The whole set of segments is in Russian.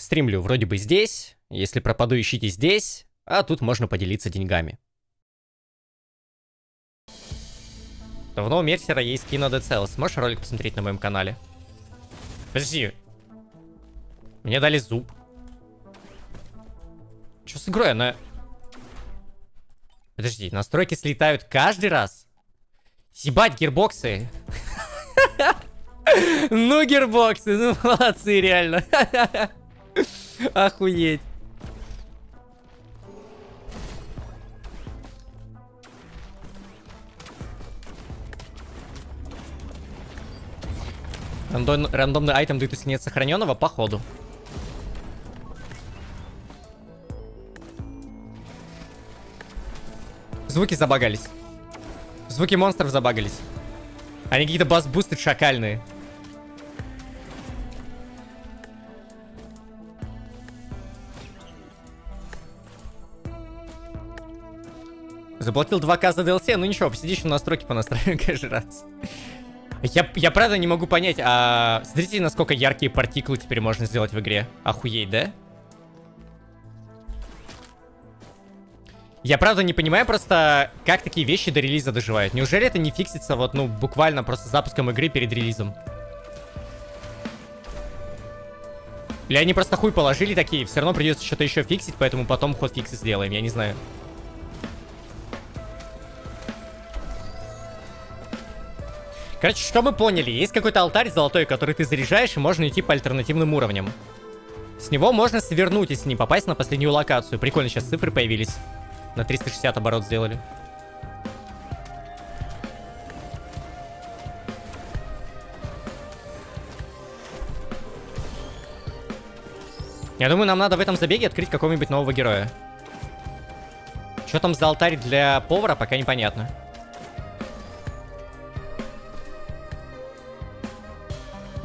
Стримлю вроде бы здесь, если пропаду, ищите здесь, а тут можно поделиться деньгами. Давно у Мерсера есть кино DCL. Сможешь ролик посмотреть на моем канале? Подожди. Мне дали зуб. Что с игрой? Она... Подожди, настройки слетают каждый раз? Ебать, гирбоксы. Ну, гирбоксы, ну молодцы, реально. Охуеть. Рандом, рандомный айтем дают, если нет сохраненного, походу. Звуки забагались. Звуки монстров забагались. Они какие-то бас-бусты шакальные. Заплатил 2к за DLC, ну ничего, посидишь на настройки понастраиваем каждый раз. Я, я правда не могу понять, а... Смотрите, насколько яркие партиклы теперь можно сделать в игре. Охуеть, да? Я правда не понимаю просто, как такие вещи до релиза доживают. Неужели это не фиксится вот, ну, буквально просто запуском игры перед релизом? Или они просто хуй положили такие, все равно придется что-то еще фиксить, поэтому потом ход фиксы сделаем, я не знаю. Короче, что мы поняли? Есть какой-то алтарь золотой, который ты заряжаешь, и можно идти по альтернативным уровням. С него можно свернуть, если не попасть на последнюю локацию. Прикольно, сейчас цифры появились. На 360 оборот сделали. Я думаю, нам надо в этом забеге открыть какого-нибудь нового героя. Что там за алтарь для повара, пока непонятно.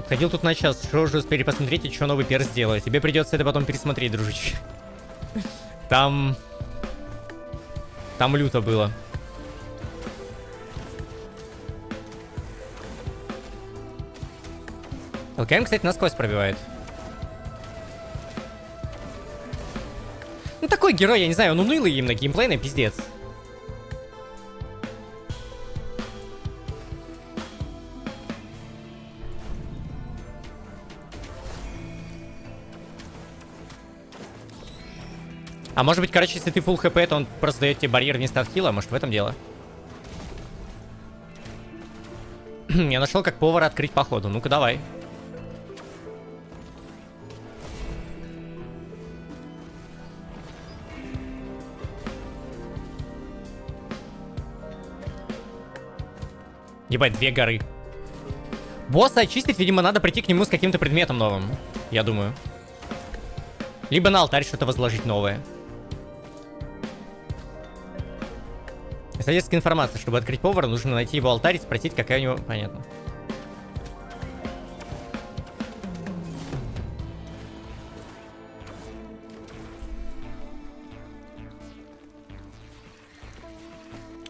Ходил тут на час, что уже успели посмотреть и что новый перс делает. Тебе придется это потом пересмотреть, дружище. Там... Там люто было. ЛКМ, кстати, насквозь пробивает. Ну такой герой, я не знаю, он унылый именно, геймплейный пиздец. А может быть, короче, если ты full хп, то он просто дает тебе барьер вместо отхила? Может, в этом дело? Я нашел, как повара открыть походу. Ну-ка, давай. Ебать, две горы. Босса очистить, видимо, надо прийти к нему с каким-то предметом новым. Я думаю. Либо на алтарь что-то возложить новое. Советская информация. Чтобы открыть повара, нужно найти его алтарь и спросить, какая у него... Понятно.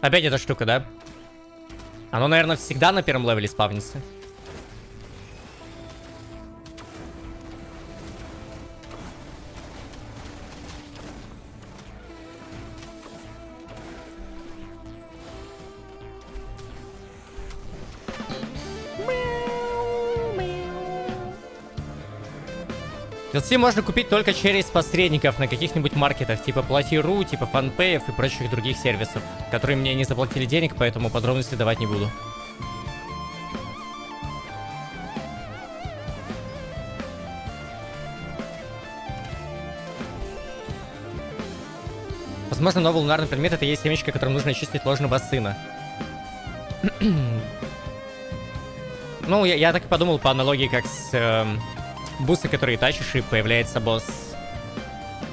Опять эта штука, да? Оно, наверное, всегда на первом левеле спавнится. DLC можно купить только через посредников на каких-нибудь маркетах, типа Плати.ру, типа фанпеев и прочих других сервисов, которые мне не заплатили денег, поэтому подробности давать не буду. Возможно, новый лунарный предмет это есть семечко, которым нужно очистить ложного сына. ну, я, я так и подумал по аналогии, как с... Э, бусы, которые тащишь, и появляется босс.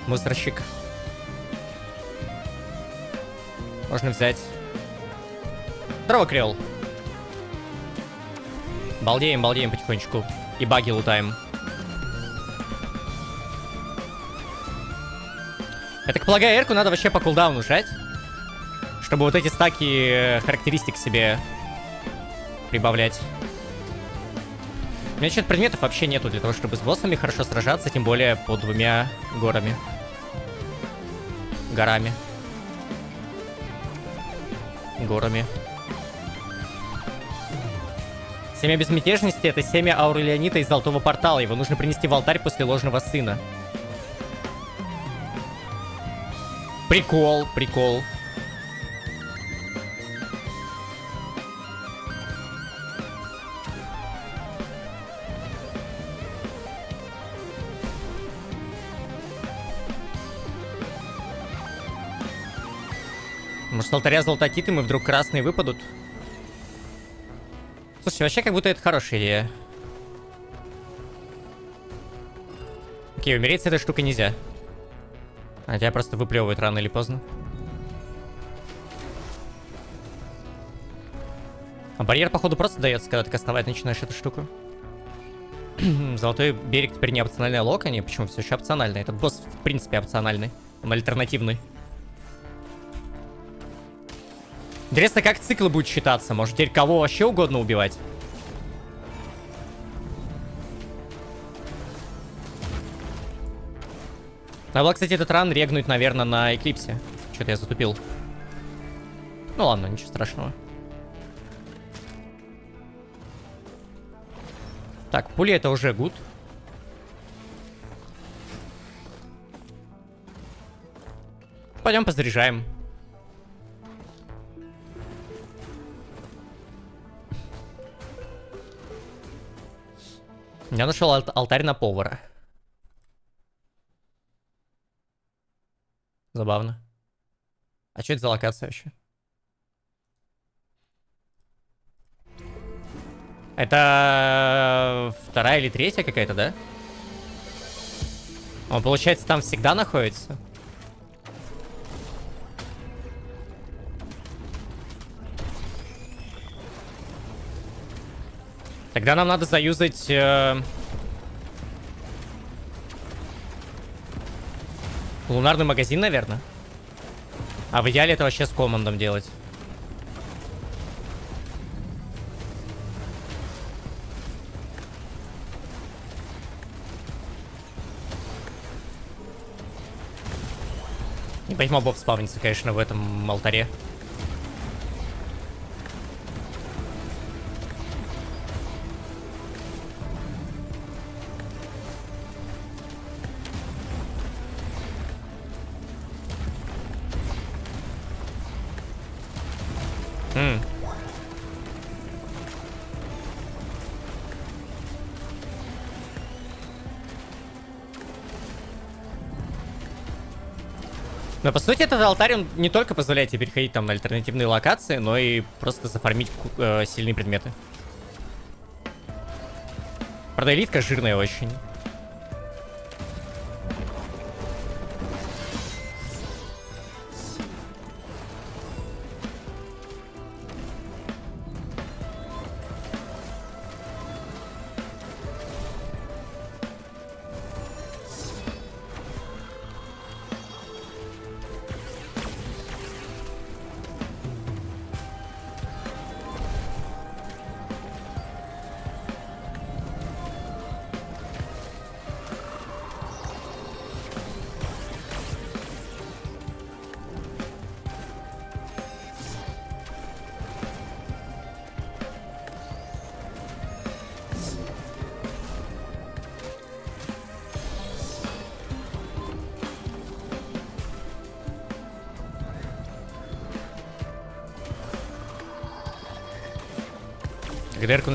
Мусорщик. Можно взять. Здорово, Крилл. Балдеем, балдеем потихонечку. И баги лутаем. Я так полагаю, эрку надо вообще по кулдауну жать. Чтобы вот эти стаки характеристик себе прибавлять. Меня что-то предметов вообще нету для того, чтобы с боссами хорошо сражаться, тем более по двумя горами. Горами. Горами. Семя безмятежности — это семя Аурелионита из Золотого Портала. Его нужно принести в алтарь после ложного сына. Прикол, прикол. С алтаря золототиты мы вдруг красные выпадут? Слушай, вообще как будто это хорошая идея. Окей, умереть с этой штукой нельзя. А тебя просто выплевывают рано или поздно. А барьер, походу, просто дается, когда ты кастовать начинаешь эту штуку. Золотой берег теперь не опциональная лока, не, почему все еще опциональный? Этот босс, в принципе, опциональный. Он альтернативный. Интересно, как циклы будут считаться? Может, теперь кого вообще угодно убивать? Надо было, кстати, этот ран регнуть, наверное, на Эклипсе. Что-то я затупил. Ну ладно, ничего страшного. Так, пули это уже гуд. Пойдем позаряжаем. Я нашел алт алтарь на повара. Забавно. А что это за локация вообще? Это вторая или третья какая-то, да? Он, получается, там всегда находится? Тогда нам надо заюзать... Э... Лунарный магазин, наверное. А в идеале это вообще с командом делать. Не пойму, мобов спавнится, конечно, в этом алтаре. Но по сути этот алтарь, он не только позволяет тебе переходить там на альтернативные локации, но и просто зафармить э, сильные предметы. Правда, элитка жирная очень.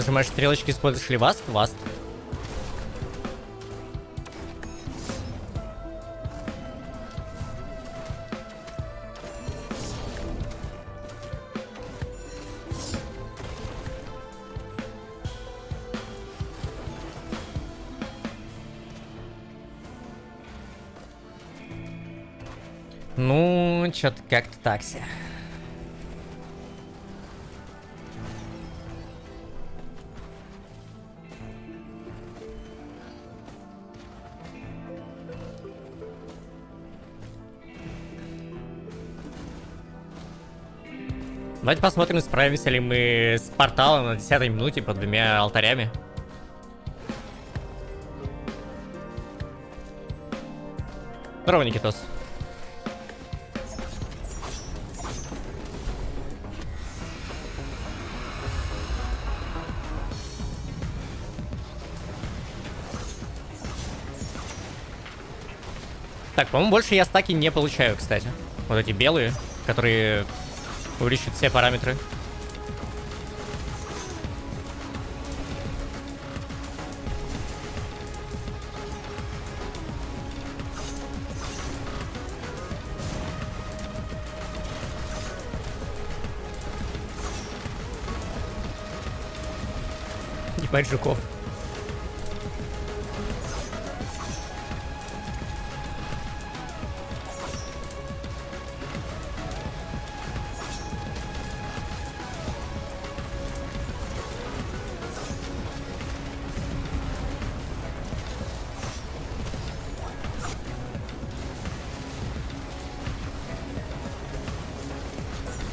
Нажимаешь стрелочки, используешь ли васт? Ну, что-то как-то так Давайте посмотрим, справимся ли мы с порталом на 10 минуте под двумя алтарями. Здорово, Никитос. Так, по-моему, больше я стаки не получаю, кстати. Вот эти белые, которые увеличивают все параметры. Ебать жуков.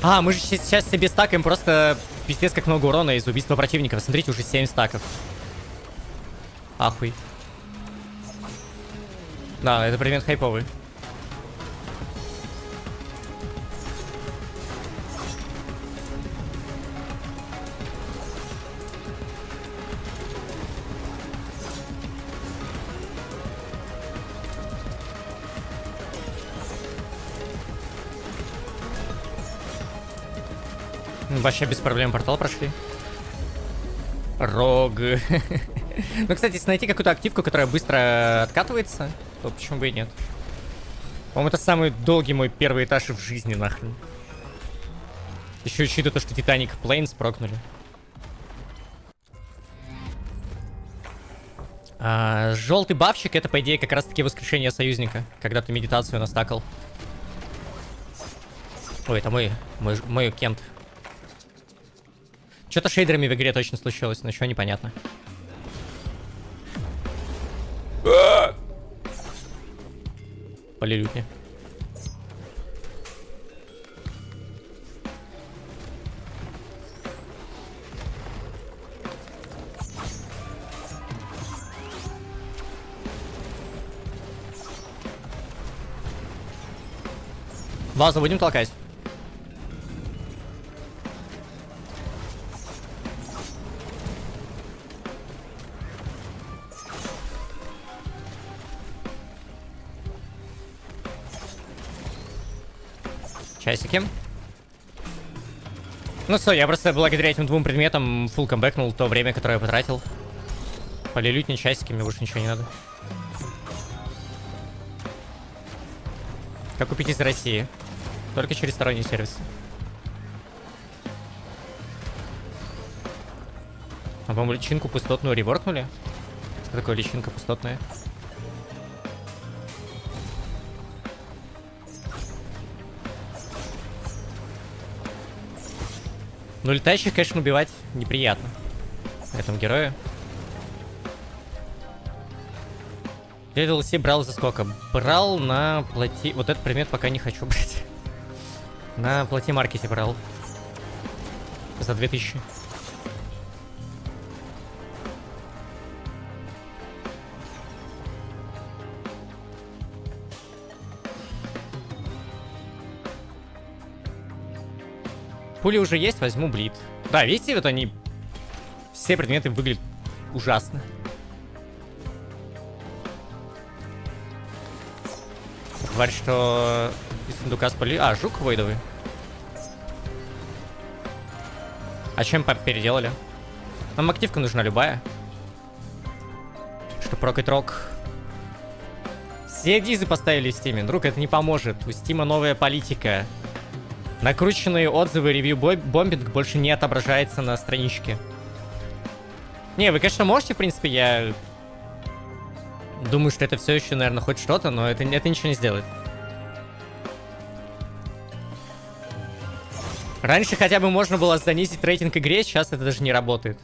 А, мы же сейчас себе стакаем просто пиздец как много урона из убийства противников. Смотрите, уже 7 стаков. Ахуй. Да, это предмет хайповый. Вообще без проблем портал прошли. Рог. ну, кстати, если найти какую-то активку, которая быстро откатывается, то почему бы и нет. По-моему, это самый долгий мой первый этаж в жизни, нахрен. Еще учитывая то, что Титаник Плейнс прокнули. А, желтый бафчик это, по идее, как раз-таки воскрешение союзника, когда ты медитацию настакал. Ой, это мой, мой, мой Кент. Что-то шейдерами в игре точно случилось, но еще непонятно. Полилютни. Вазу будем толкать. Часики. Ну что, я просто благодаря этим двум предметам фул камбэкнул то время, которое я потратил. Полилють не часики, мне больше ничего не надо. Как купить из России? Только через сторонний сервис. А по-моему, личинку пустотную реворкнули? Что такое личинка пустотная? Ну, летающих, конечно, убивать неприятно. Этому герою. Я DLC брал за сколько? Брал на плати... Вот этот предмет пока не хочу брать. На плати маркете брал. За 2000. Пули уже есть, возьму блит. Да, видите, вот они... Все предметы выглядят ужасно. Тварь, что из сундука спали... А, жук войдовый. А чем переделали? Нам активка нужна любая. Что прокать рок. Все дизы поставили в стиме. Друг, это не поможет. У стима новая политика. Накрученные отзывы ревью бомбинг больше не отображается на страничке. Не, вы, конечно, можете, в принципе, я... Думаю, что это все еще, наверное, хоть что-то, но это, это ничего не сделает. Раньше хотя бы можно было занизить рейтинг игре, сейчас это даже не работает.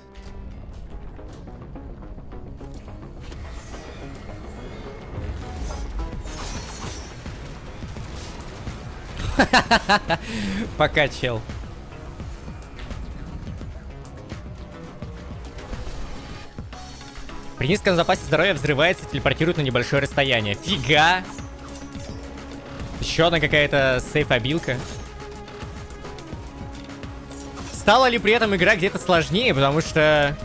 Пока, чел. При низком запасе здоровья взрывается и телепортирует на небольшое расстояние. Фига! Еще одна какая-то сейф-обилка. Стала ли при этом игра где-то сложнее, потому что...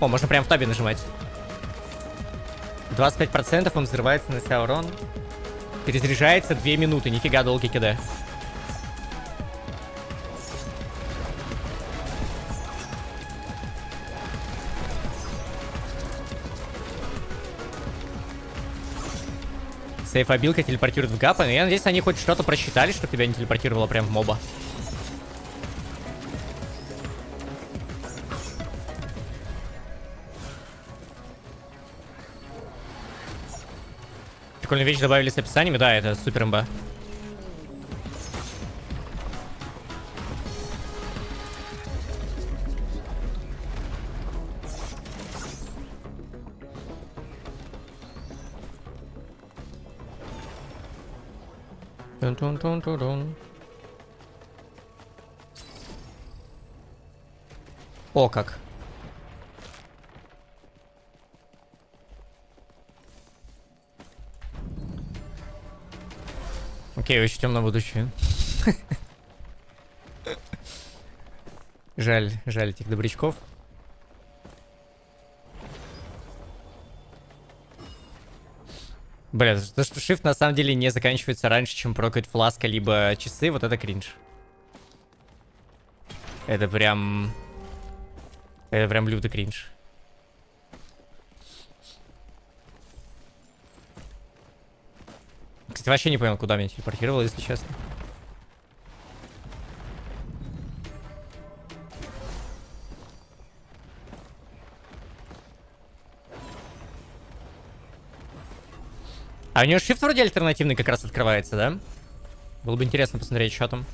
О, можно прям в табе нажимать. 25% он взрывается на себя урон. Перезаряжается 2 минуты, нифига долгий кида. Сейф-обилка телепортирует в гапа. Я надеюсь, они хоть что-то просчитали, что тебя не телепортировало прям в моба. Прикольную вещь добавили с описаниями. Да, это супер имба. Тун -тун -тун -тун -тун. О, как. Окей, очень темное будущее. Жаль, жаль этих добрячков. Бля, то, что shift на самом деле не заканчивается раньше, чем прокает фласка, либо часы, вот это кринж. Это прям... Это прям лютый кринж. Кстати, вообще не понял, куда меня телепортировало, если честно. А у него shift вроде альтернативный как раз открывается, да? Было бы интересно посмотреть, что там.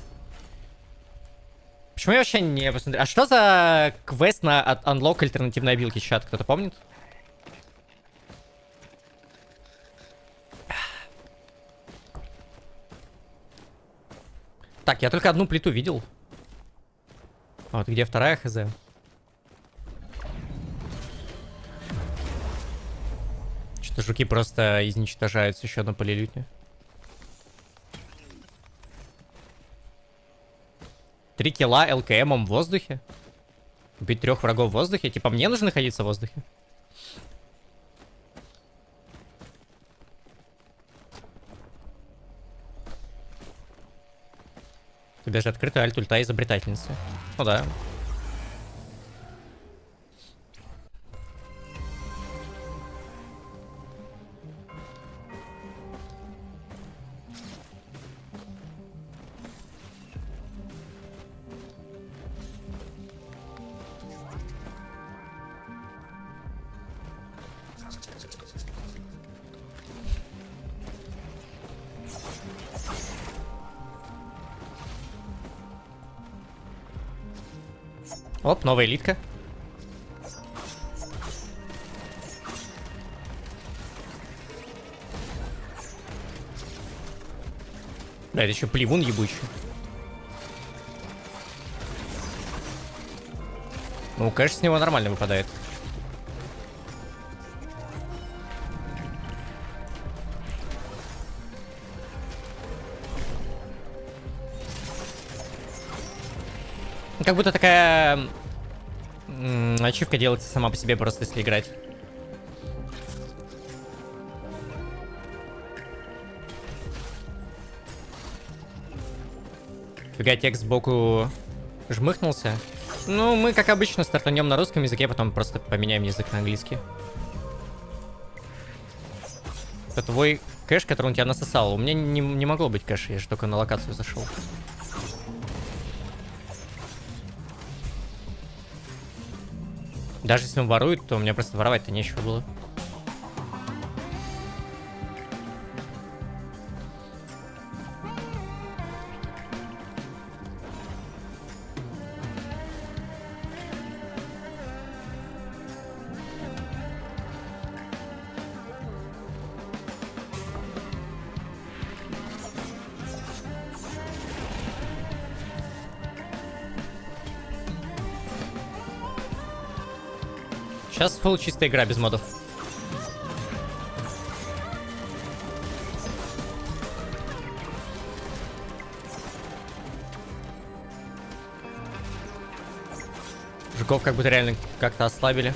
Почему я вообще не посмотрел? А что за квест на unlock альтернативной обилки, чат? Кто-то помнит? Так, я только одну плиту видел. Вот где вторая хз? Что жуки просто изничтожаются еще одно полилютня. Три килла ЛКМом в воздухе? Убить трех врагов в воздухе? Типа мне нужно находиться в воздухе? Ты даже открытая альт-ульта изобретательницы. Ну да. Оп, новая элитка. Да, это еще плевун ебучий. Ну, конечно, с него нормально выпадает. Как будто такая ачивка делается сама по себе просто, если играть. Фига, текст сбоку жмыхнулся. Ну, мы, как обычно, стартанем на русском языке, потом просто поменяем язык на английский. Это твой кэш, который он тебя насосал. У меня не, не могло быть кэша, я же только на локацию зашел. Даже если он ворует, то у меня просто воровать-то нечего было. Сейчас фул чистая игра без модов. Жуков как будто реально как-то ослабили.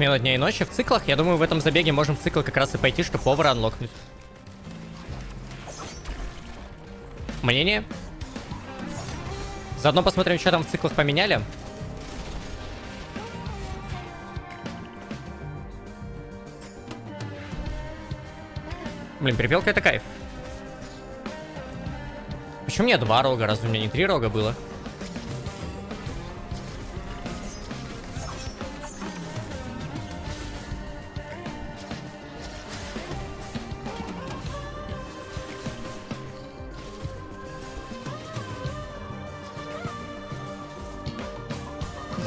Смена дня и ночи в циклах? Я думаю, в этом забеге можем в цикл как раз и пойти, чтобы повара анлокнуть. Мнение? Заодно посмотрим, что там в циклах поменяли. Блин, перепелка это кайф. Почему у меня два рога? Разве у меня не три рога было?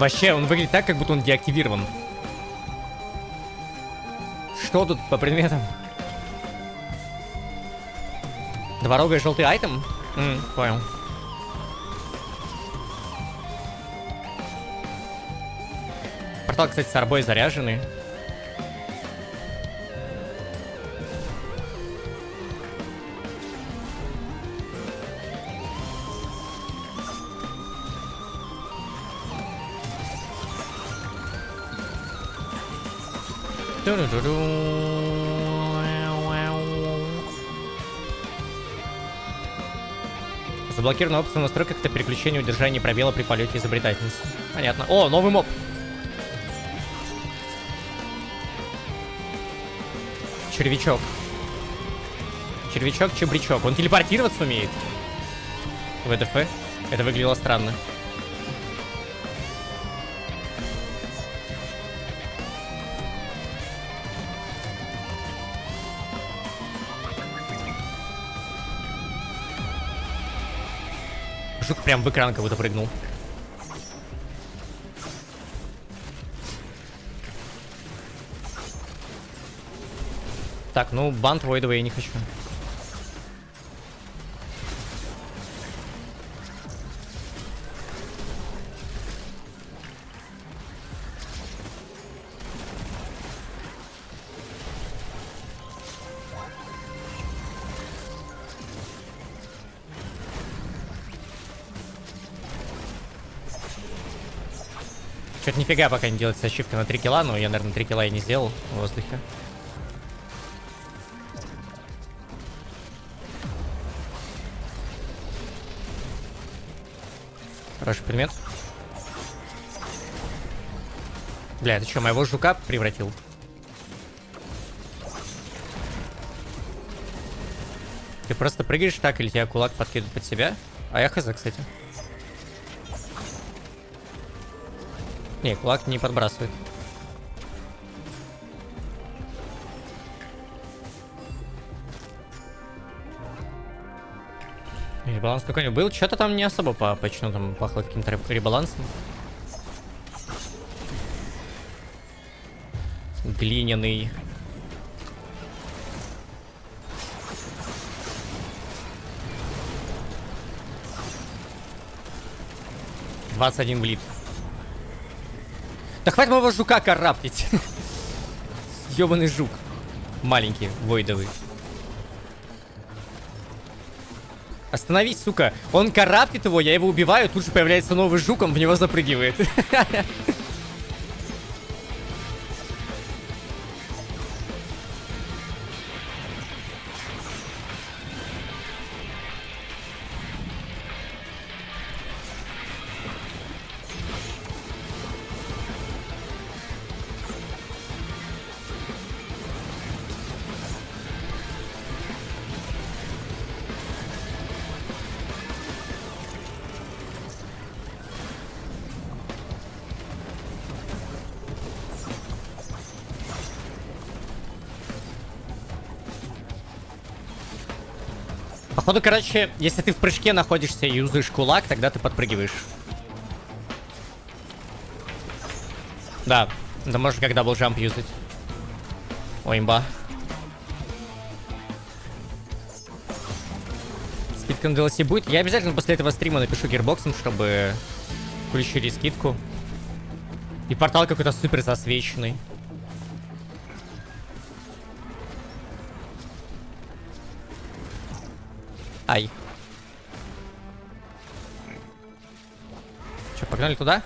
Вообще, он выглядит так, как будто он деактивирован. Что тут по предметам? Дворога и желтый айтем? М, понял. Портал, кстати, с арбой заряженный. Заблокирована опция в настройках это переключение удержания пробела при полете изобретательницы. Понятно. О, новый моб. Червячок. Червячок-чебрячок. Он телепортироваться умеет. ВДФ. Это выглядело странно. Прям в экран будто прыгнул. Так, ну бант Войдова я не хочу. Нифига пока не делается ачивка на 3 килла, но я, наверное, 3 килла и не сделал в воздухе. Хороший предмет. Бля, ты что, моего жука превратил? Ты просто прыгаешь так, или тебя кулак подкидывает под себя? А я хз, кстати. Не, кулак не подбрасывает. Ребаланс какой-нибудь был? Что-то там не особо по почему там пахло каким-то ребалансом. Глиняный. Двадцать один блип. Да хватит моего жука караптить. Ёбаный жук. Маленький, войдовый. Остановись, сука. Он караптит его, я его убиваю, тут же появляется новый жук, он в него запрыгивает. Походу, короче, если ты в прыжке находишься и юзаешь кулак, тогда ты подпрыгиваешь. Да, да можешь как double jump юзать. Ой, имба. Скидка на DLC будет. Я обязательно после этого стрима напишу Gearbox ом, чтобы включили скидку. И портал какой-то супер засвеченный. Ай. Че, погнали туда?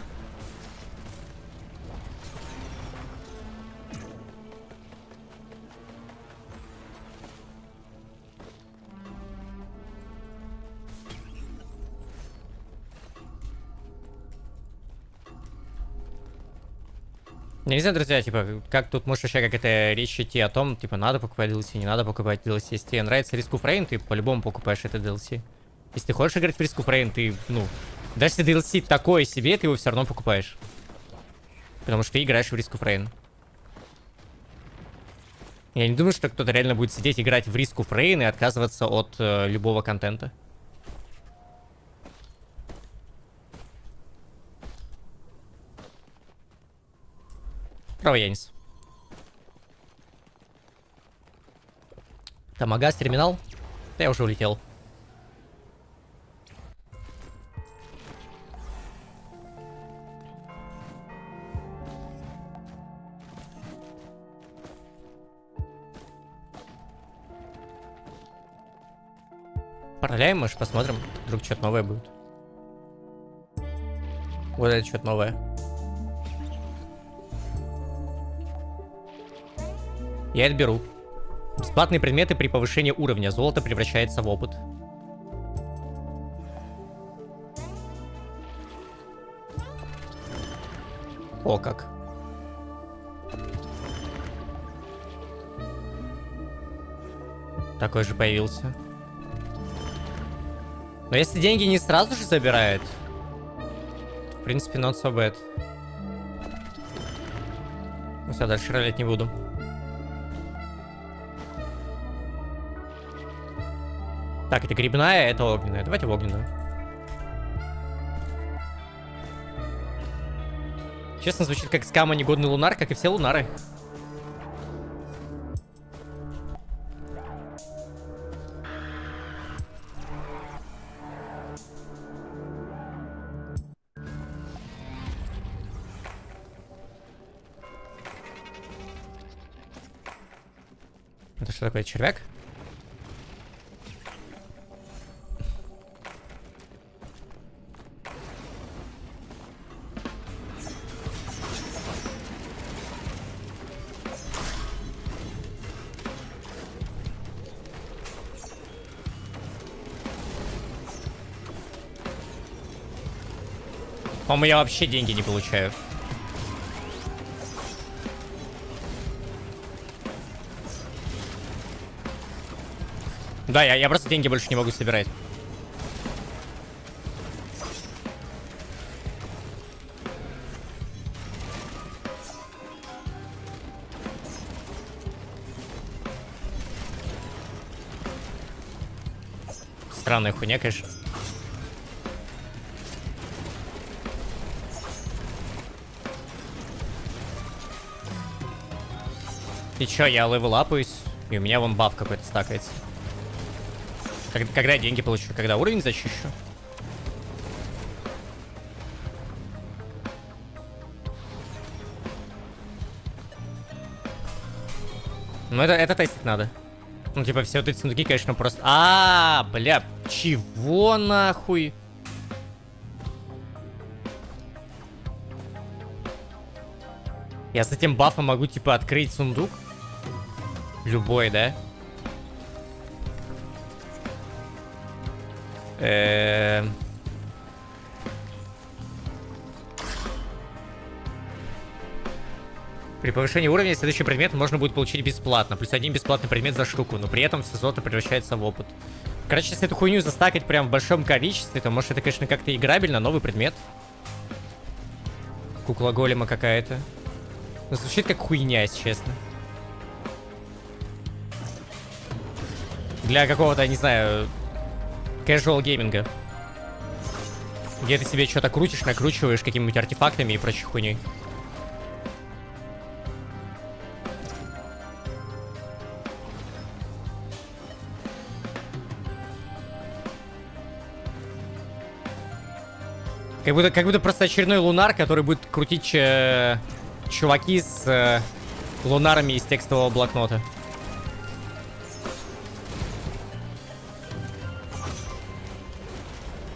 Я не знаю, друзья, типа, как тут может вообще какая-то речь идти о том, типа, надо покупать DLC, не надо покупать DLC. Если тебе нравится Risk of Rain, ты по-любому покупаешь это DLC. Если ты хочешь играть в Risk of Rain, ты, ну, даже если DLC такое себе, ты его все равно покупаешь. Потому что ты играешь в Risk of Rain. Я не думаю, что кто-то реально будет сидеть играть в Risk of Rain и отказываться от э, любого контента. Право, Янис. Тамагас, терминал. Да я уже улетел. Параляем, может, посмотрим. Вдруг что-то новое будет. Вот это что-то новое. Я это беру. Бесплатные предметы при повышении уровня. Золото превращается в опыт. О, как. Такой же появился. Но если деньги не сразу же забирают, в принципе, not so bad. Ну все, дальше ролить не буду. Это грибная, это огненная. Давайте в огненную. Честно, звучит как скама негодный лунар, как и все лунары. Это что такое, червяк? По-моему, я вообще деньги не получаю. Да, я, я просто деньги больше не могу собирать. Странная хуйня, конечно. И чё, я левелапаюсь, и у меня вон баф какой-то стакается. Когда, когда я деньги получу? Когда уровень зачищу? Ну, это, это тестить надо. Ну, типа, все вот эти сундуки, конечно, просто... А, -а, -а бля, чего нахуй? Я с этим бафом могу, типа, открыть сундук? Любой, да? Эээ... При повышении уровня следующий предмет можно будет получить бесплатно. Плюс один бесплатный предмет за штуку, но при этом все золото превращается в опыт. Короче, если эту хуйню застакать прям в большом количестве, то может это, конечно, как-то играбельно, новый предмет. Кукла голема какая-то. Звучит как хуйня, если честно. Для какого-то, не знаю, casual гейминга. Где ты себе что-то крутишь, накручиваешь какими-нибудь артефактами и прочей хуйней. Как будто, как будто просто очередной лунар, который будет крутить э, чуваки с э, лунарами из текстового блокнота.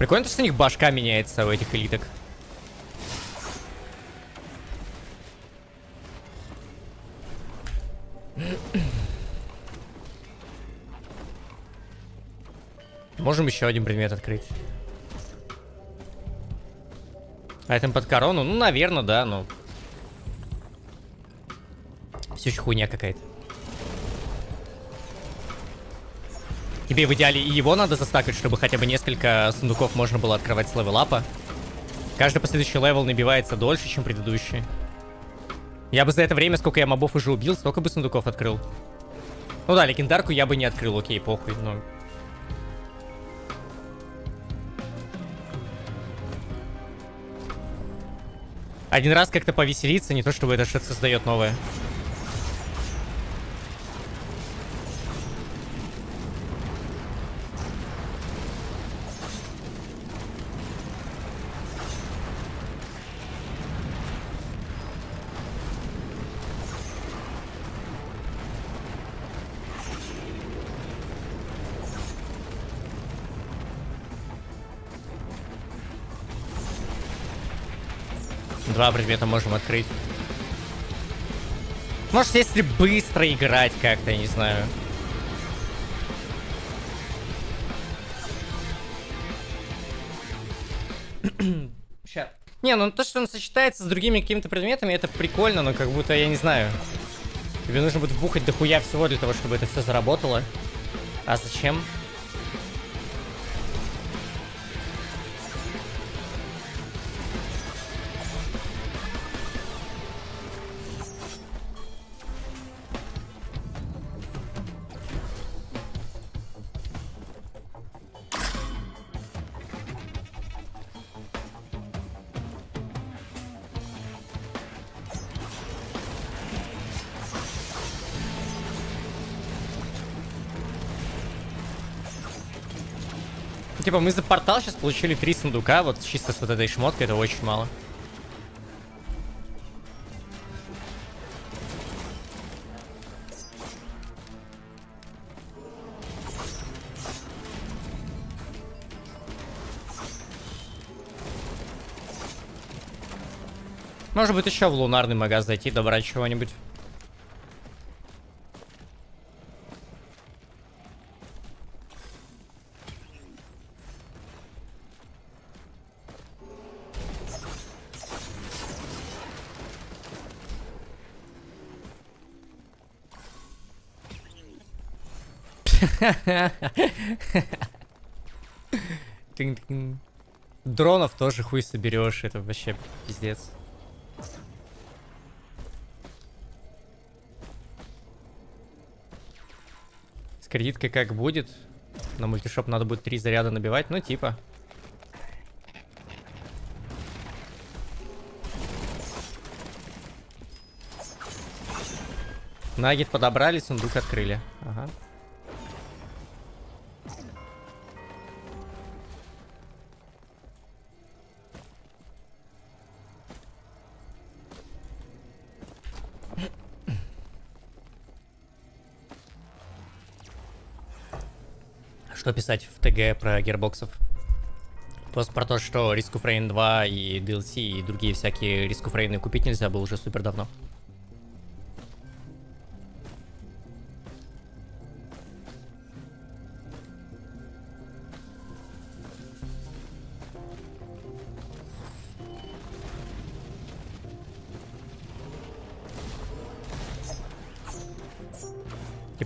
Прикольно, что у них башка меняется у этих элиток. Можем еще один предмет открыть. А это под корону? Ну, наверное, да, но... Все еще хуйня какая-то. Тебе в идеале и его надо застакать, чтобы хотя бы несколько сундуков можно было открывать с левелапа. Каждый последующий левел набивается дольше, чем предыдущий. Я бы за это время, сколько я мобов уже убил, столько бы сундуков открыл. Ну да, легендарку я бы не открыл, окей, похуй, но... Один раз как-то повеселиться, не то чтобы это что-то создает новое. Два предмета можем открыть. Может, если быстро играть как-то, не знаю. Не, ну то, что он сочетается с другими какими-то предметами, это прикольно, но как будто, я не знаю. Тебе нужно будет вбухать дохуя всего для того, чтобы это все заработало. А зачем? Типа мы за портал сейчас получили три сундука, вот чисто с вот этой шмоткой, это очень мало. Может быть еще в лунарный магаз зайти, добрать чего-нибудь. Дронов тоже хуй соберешь, это вообще пиздец. С кредиткой как будет? На мультишоп надо будет три заряда набивать, ну типа. Нагет подобрали, сундук открыли. Ага. Что писать в ТГ про гербоксов? Просто про то, что Risk of Rain 2 и DLC и другие всякие Risk of купить нельзя было уже супер давно.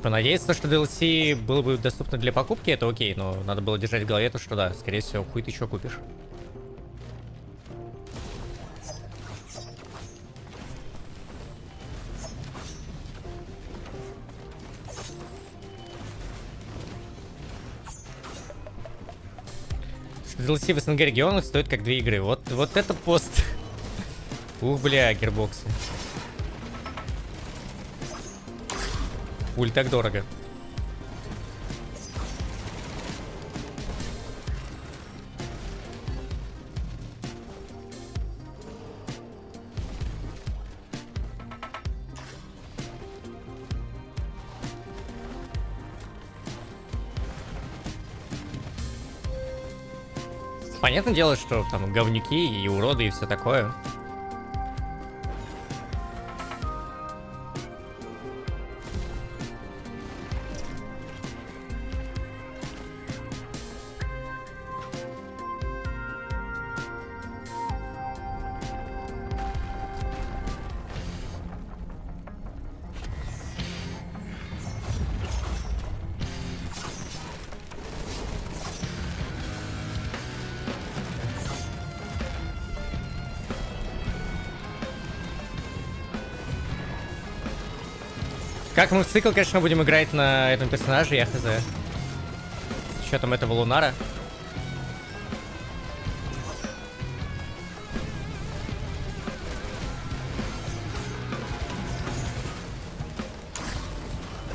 Типа, надеяться, что DLC было бы доступно для покупки, это окей, но надо было держать в голове то, что да, скорее всего, хуй ты еще купишь. DLC в СНГ регионах стоит как две игры. Вот, вот это пост. Ух, бля, гербоксы. Пуль так дорого. Понятное дело, что там говнюки и уроды и все такое. Как мы в цикл, конечно, будем играть на этом персонаже, я хз. С учетом этого Лунара.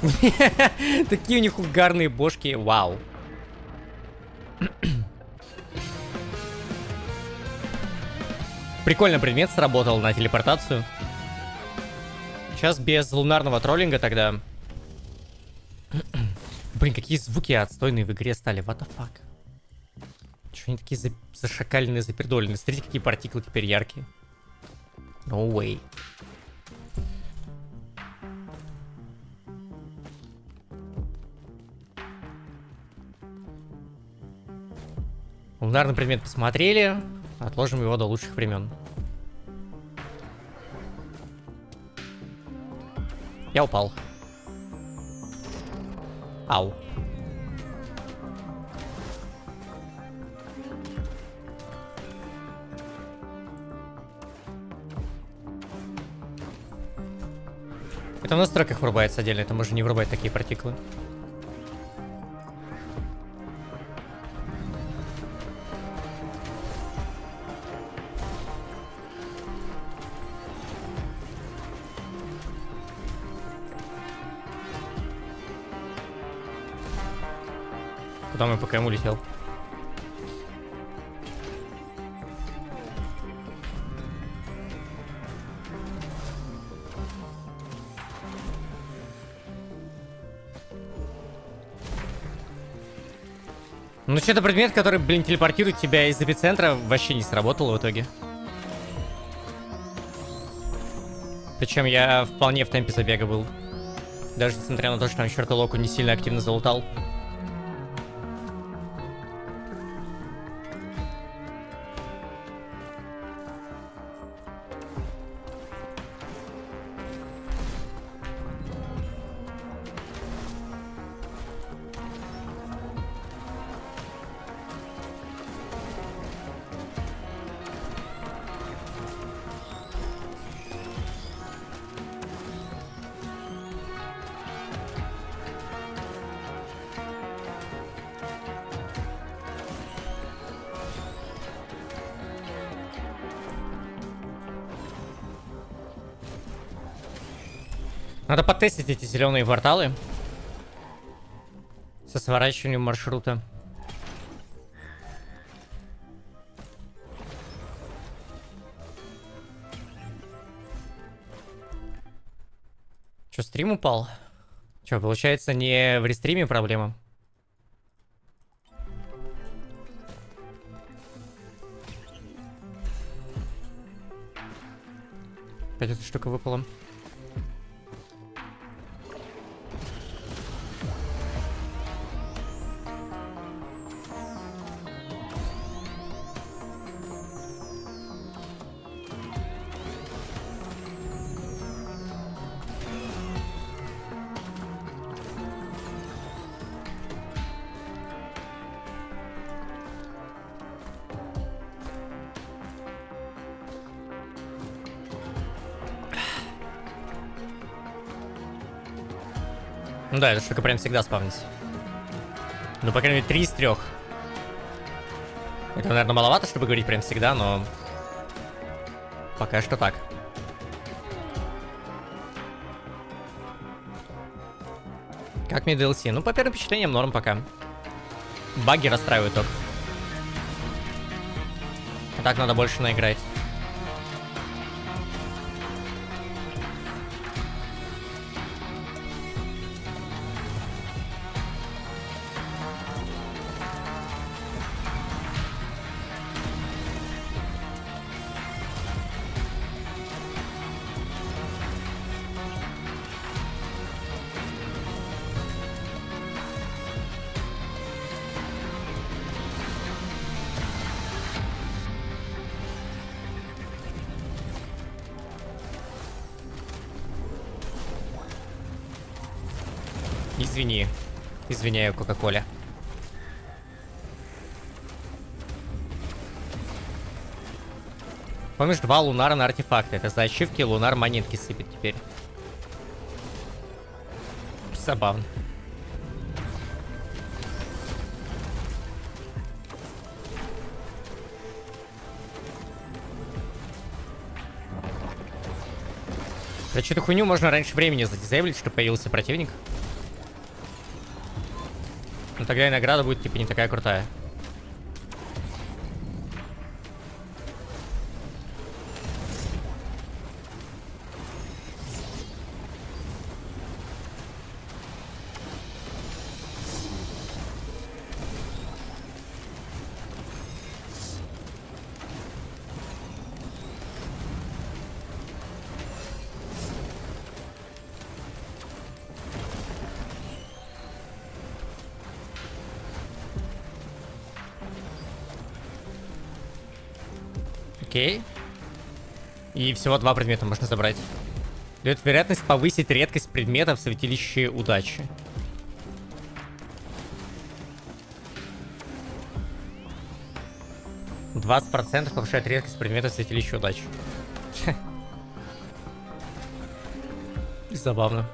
Такие у них угарные бошки, вау. Прикольно предмет сработал на телепортацию. Сейчас без лунарного троллинга тогда. Блин, какие звуки отстойные в игре стали. What the fuck? Чего они такие за... зашакаленные, запердоленные? Смотрите, какие партиклы теперь яркие. No way. Лунарный предмет посмотрели. Отложим его до лучших времен. Я упал. Ау. Это в настройках врубается отдельно, это можно не врубать такие партиклы. Мы пока ему летел? Ну, что-то предмет, который, блин, телепортирует тебя из эпицентра, вообще не сработал в итоге. Причем я вполне в темпе забега был. Даже несмотря на то, что там чертолоку не сильно активно залутал. Надо потестить эти зеленые порталы. Со сворачиванием маршрута. Че, стрим упал? Че, получается, не в рестриме проблема? Опять эта штука выпала. Да, эта штука прям всегда спавнится. Ну, по крайней мере, три из трех. Это, наверное, маловато, чтобы говорить прям всегда, но... Пока что так. Как мне DLC? Ну, по первым впечатлениям норм пока. Баги расстраивают только. Так надо больше наиграть. Извини. Извиняю, Кока-Коля. Помнишь, два лунара на артефакты. Это за ачивки лунар монетки сыпет теперь. Забавно. Короче, эту хуйню можно раньше времени задизейблить, чтобы появился противник. Тогда и награда будет, типа, не такая крутая. И всего два предмета можно забрать. Дает вероятность повысить редкость предметов в святилище удачи. Двадцать процентов повышает редкость предметов в святилище удачи. Забавно.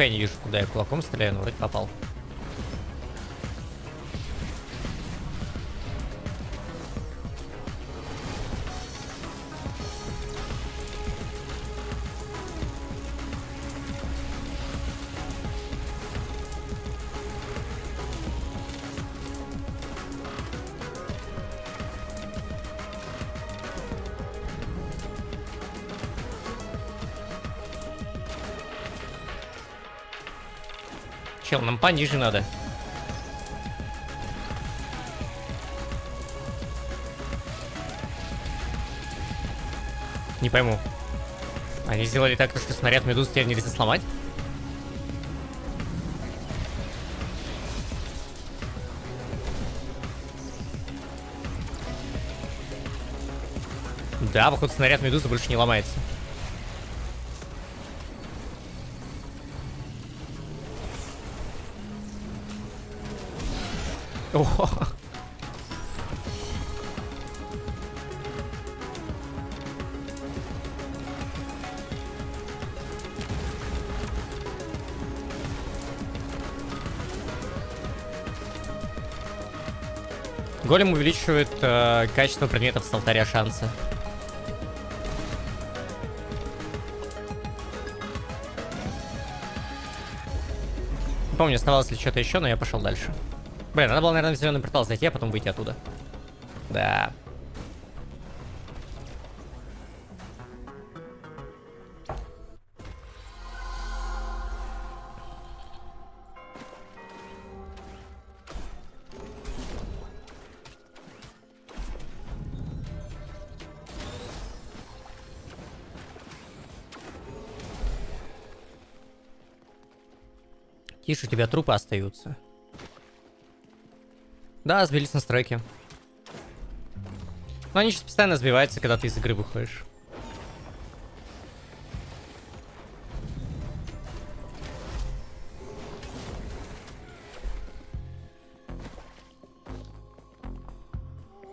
Я не вижу, куда я кулаком стреляю, но вроде попал. Чел, нам пониже надо. Не пойму. Они сделали так, что снаряд медуз теперь нельзя сломать? Да, походу снаряд медузы больше не ломается. О. Голем увеличивает э, качество предметов с алтаря шанса. Не помню, оставалось ли что-то еще, но я пошел дальше. Блин, надо было, наверное, в зеленый портал зайти, а потом выйти оттуда. Да. Тише, у тебя трупы остаются. Да, сбились настройки. Но они сейчас постоянно сбиваются, когда ты из игры выходишь.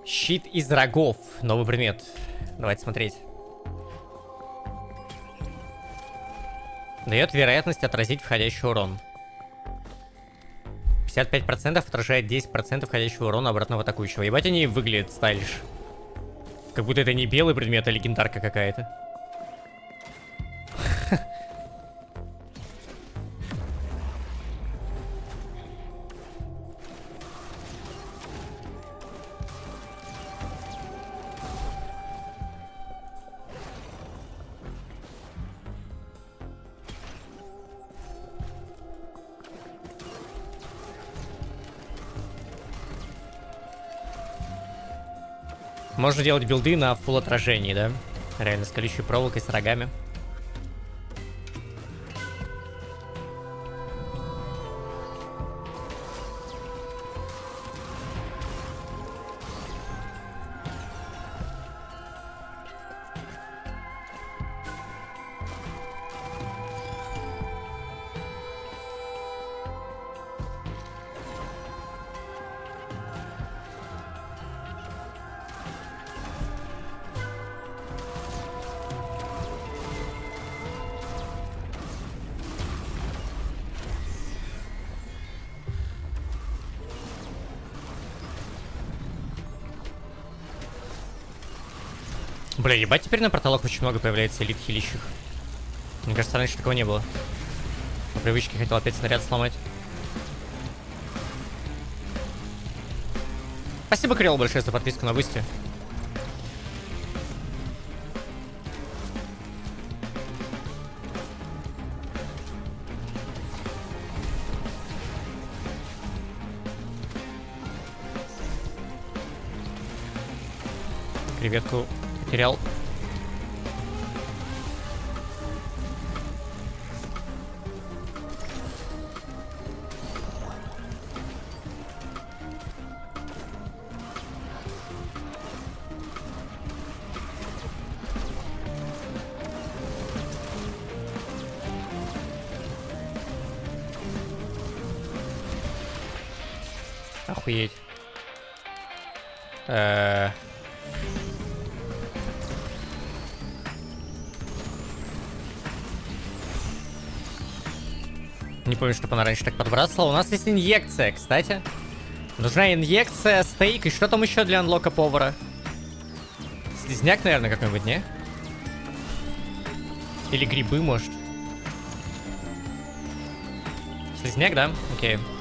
Щит из рогов. Новый предмет. Давайте смотреть. Дает вероятность отразить входящий урон. 55% отражает 10% входящего урона обратного атакующего. Ебать они выглядят стайлиш. Как будто это не белый предмет, а легендарка какая-то. Можно делать билды на фул отражении, да? Реально, с колючей проволокой, с рогами. Ебать, теперь на порталах очень много появляется элит хилищих. Мне кажется, раньше такого не было. По привычке хотел опять снаряд сломать. Спасибо, Крилл, большое за подписку на бусте. Креветку Не помню, чтобы она раньше так подбрасывала. У нас есть инъекция, кстати. Нужна инъекция, стейк и что там еще для анлока повара? Слизняк, наверное, какой-нибудь, не? Или грибы, может? Слизняк, да? Окей. Okay.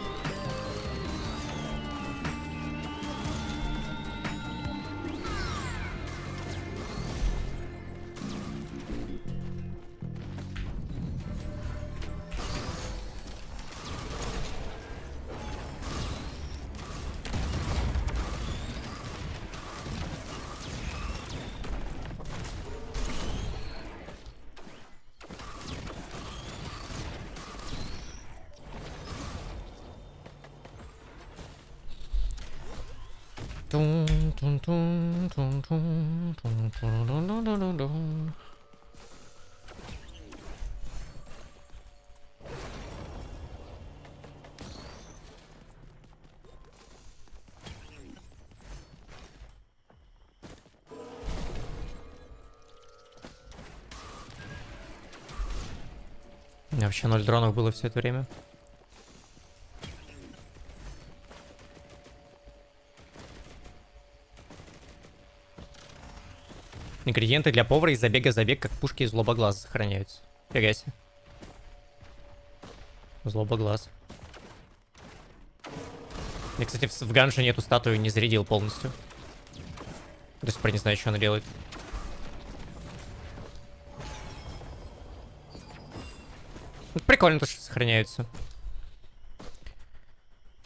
Вообще ноль дронов было все это время. Ингредиенты для повара из забега забег, как пушки из злобоглаза сохраняются. Фига себе. Злобоглаз. Я, кстати, в, в ганже эту статую не зарядил полностью. До сих пор не знаю, что она делает. Прикольно то, что сохраняются.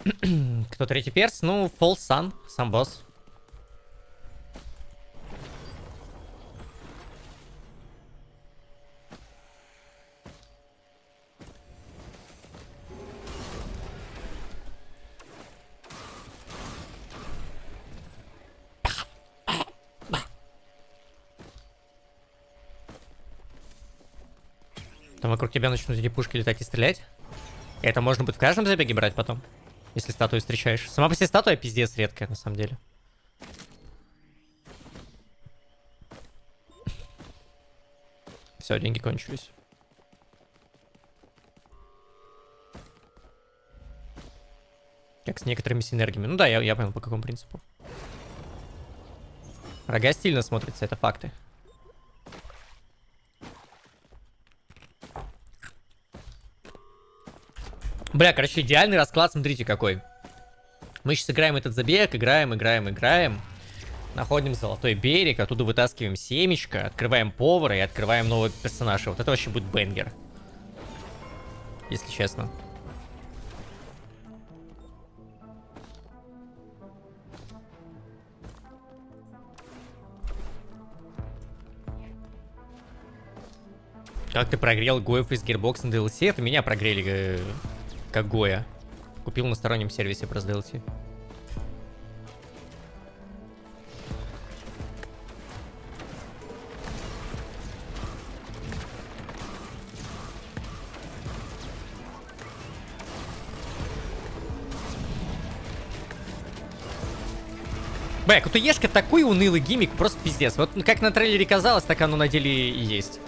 Кто третий перс? Ну, Fall Sun, сам босс. Вокруг тебя начнут эти пушки летать и стрелять. это можно будет в каждом забеге брать потом. Если статую встречаешь. Сама по себе статуя пиздец редкая, на самом деле. Все, деньги кончились. Как с некоторыми синергиями. Ну да, я, я понял, по какому принципу. Рога стильно смотрится, это факты. Бля, короче, идеальный расклад, смотрите какой. Мы сейчас играем этот забег, играем, играем, играем. Находим золотой берег, оттуда вытаскиваем семечко, открываем повара и открываем нового персонажа. Вот это вообще будет бенгер. Если честно. Как ты прогрел Гоев из Gearbox на DLC? Это меня прогрели э, как Гоя. Купил на стороннем сервисе просто DLC. Бэк, у Ешка такой унылый гиммик, просто пиздец. Вот как на трейлере казалось, так оно на деле и есть.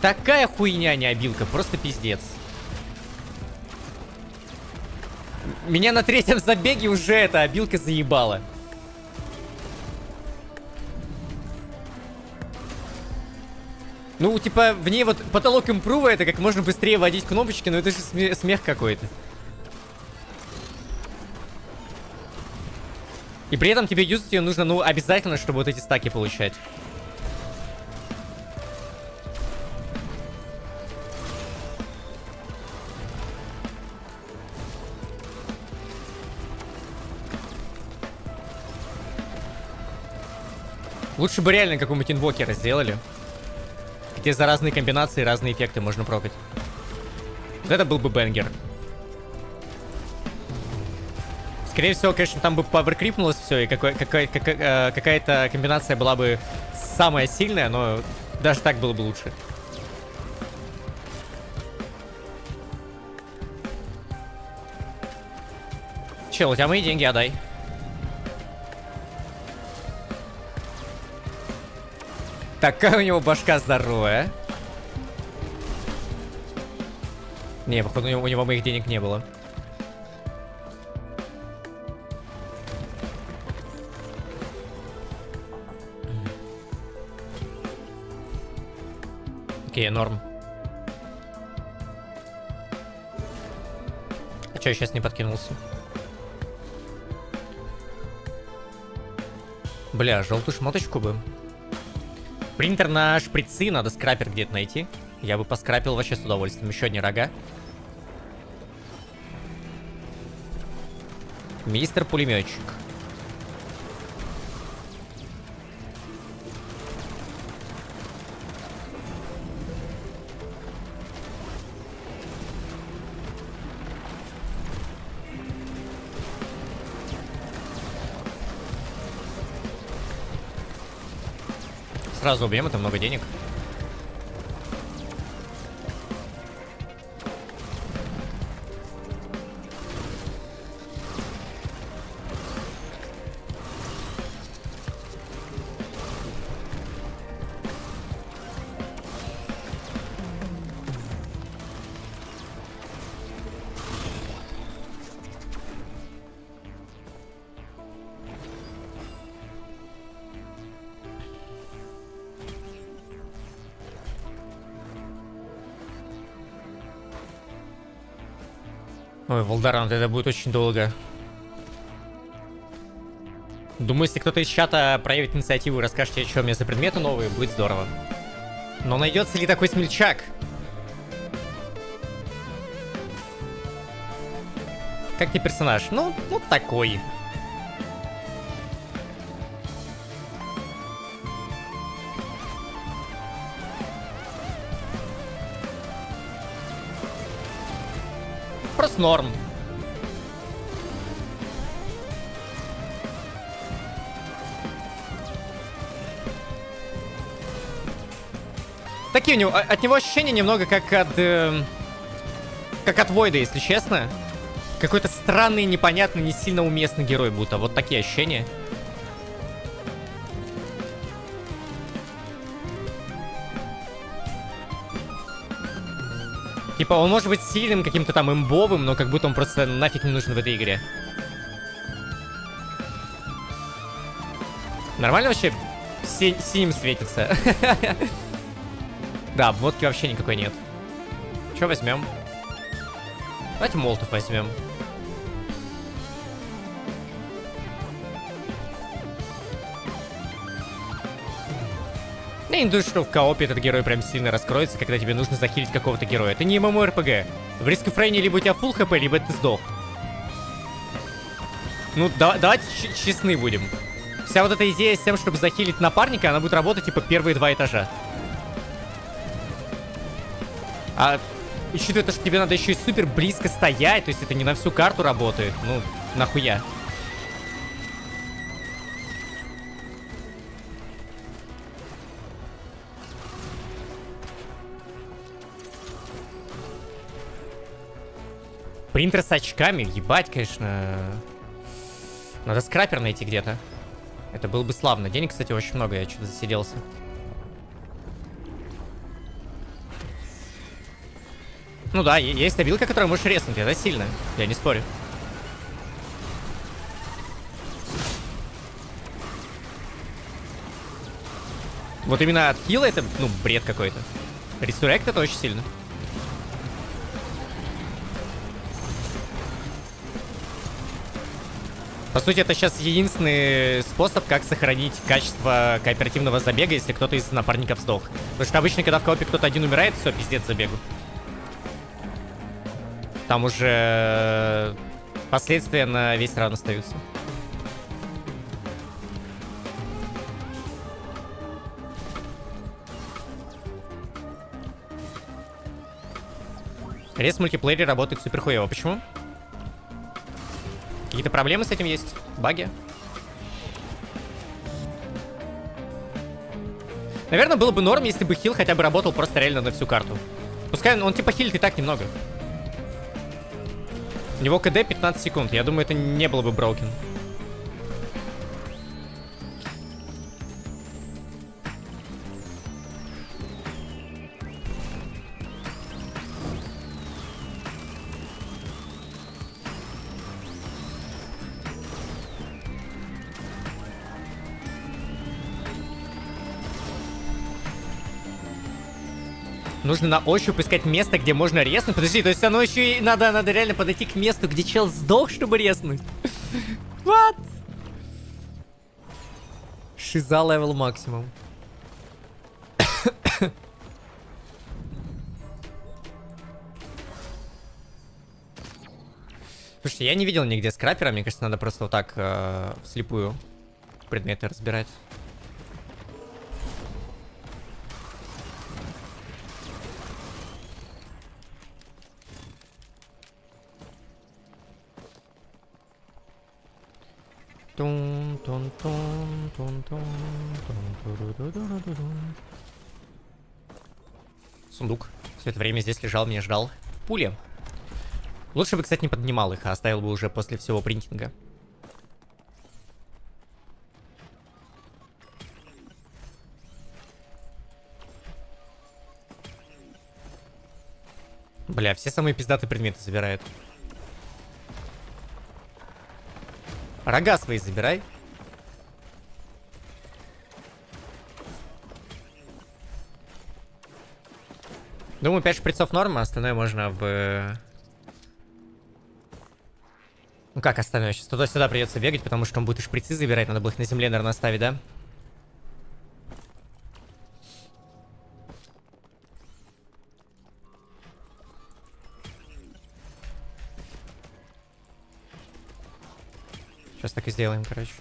Такая хуйня, не обилка, просто пиздец. Меня на третьем забеге уже эта обилка заебала. Ну, типа, в ней вот потолок импрува, это как можно быстрее водить кнопочки, но это же смех какой-то. И при этом тебе юзать ее нужно, ну, обязательно, чтобы вот эти стаки получать. Лучше бы реально какого-нибудь инвокера сделали. Где за разные комбинации разные эффекты можно прокать. Вот это был бы бенгер. Скорее всего, конечно, там бы поверкрипнулось все, и э, какая-то комбинация была бы самая сильная, но даже так было бы лучше. Чел, у тебя мои деньги отдай. Такая у него башка здоровая. Не, походу у него, моих денег не было. Окей, норм. А чё, я сейчас не подкинулся? Бля, желтую шмоточку бы. Принтер на шприцы, надо скрапер где-то найти. Я бы поскрапил вообще с удовольствием. Еще одни рога. Мистер пулеметчик. Сразу убьем, это много денег. Ой, Волдарант, это будет очень долго. Думаю, если кто-то из чата проявит инициативу и расскажет, что у меня за предметы новые, будет здорово. Но найдется ли такой смельчак? Как тебе персонаж? Ну, ну такой. Просто норм. Такие у него, а, от него ощущения немного как от... Э, как от Войда, если честно. Какой-то странный, непонятный, не сильно уместный герой будто. Вот такие ощущения. Типа, он может быть сильным, каким-то там имбовым, но как будто он просто нафиг не нужен в этой игре. Нормально вообще си синим светится? Да, водки вообще никакой нет. Что возьмем? Давайте молотов возьмем. Думаю, что в коопе этот герой прям сильно раскроется, когда тебе нужно захилить какого-то героя. Это не ММО-РПГ. В риск фрейне либо у тебя full хп, либо ты сдох. Ну, да, давайте честны будем. Вся вот эта идея с тем, чтобы захилить напарника, она будет работать, типа, первые два этажа. А учитывая то, что тебе надо еще и супер близко стоять, то есть это не на всю карту работает. Ну, нахуя? Принтер с очками, ебать, конечно. Надо скрапер найти где-то. Это было бы славно. Денег, кстати, очень много, я что-то засиделся. Ну да, есть обилка, которая можешь резнуть, это сильно. Я не спорю. Вот именно от хила это, ну, бред какой-то. Ресурект это очень сильно. По сути, это сейчас единственный способ, как сохранить качество кооперативного забега, если кто-то из напарников сдох. Потому что обычно, когда в коопе кто-то один умирает, все, пиздец забегу. Там уже последствия на весь ран остаются. Рез мультиплеере работает супер хуево. Почему? Какие-то проблемы с этим есть? Баги? Наверное, было бы норм, если бы хил хотя бы работал просто реально на всю карту. Пускай он, он типа хилит и так немного. У него КД 15 секунд. Я думаю, это не было бы броукен. Нужно на ощупь искать место, где можно резнуть. Подожди, то есть оно еще и надо, надо реально подойти к месту, где чел сдох, чтобы резнуть. What? Шиза level maximum. Слушайте, я не видел нигде скрапера, мне кажется, надо просто вот так э, вслепую предметы разбирать. Сундук. Все это время здесь лежал, меня ждал. Пули. Лучше бы, кстати, не поднимал их, а оставил бы уже после всего принтинга. Бля, все самые пиздатые предметы забирают. Рога свои забирай. Думаю, 5 шприцов норма, остальное можно в... Ну как остальное? Сейчас туда-сюда придется бегать, потому что он будет и шприцы забирать. Надо было их на земле, наверное, оставить, да? Сейчас так и сделаем, короче.